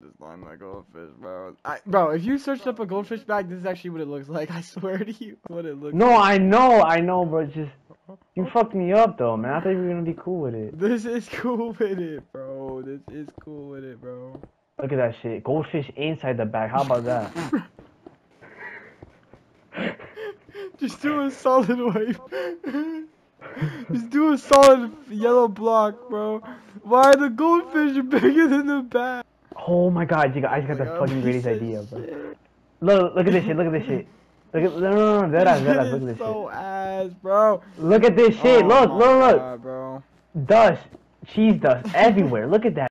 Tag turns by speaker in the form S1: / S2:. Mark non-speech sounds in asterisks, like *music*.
S1: Just line my goldfish, bro. I,
S2: Bro, if you searched up a goldfish bag, this is actually what it looks like. *laughs* I swear to you, what it looks.
S3: No, I know, I know, bro. Just you fucked me up though, man. I thought you were gonna be cool with it.
S2: This is cool *laughs* with it, bro. This is cool with it, bro.
S3: Look at that shit. Goldfish inside the bag. How about that? *laughs*
S2: Just do a solid wipe. Just do a solid yellow block, bro. Why are the goldfish bigger than the bag?
S3: Oh my god, you got, I just got the
S2: oh,
S3: fucking greatest idea, bro. Look, look at this shit. Look at this shit. Look at no, no, no, that ass, that ass. Look at
S2: This
S3: this *laughs*
S2: is so
S3: shit.
S2: ass, bro.
S3: Look at this shit.
S2: Oh
S3: look, look, look.
S2: God, bro.
S3: Dust, cheese dust everywhere. Look at that.